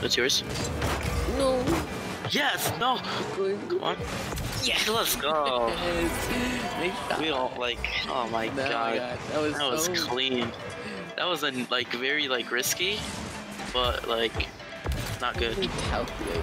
That's yours. No. Yes. No. Come on. Yes. Let's go. We all like. Oh my oh No, god. That was That was so clean. That was a, like very like risky, but like not good. calculated.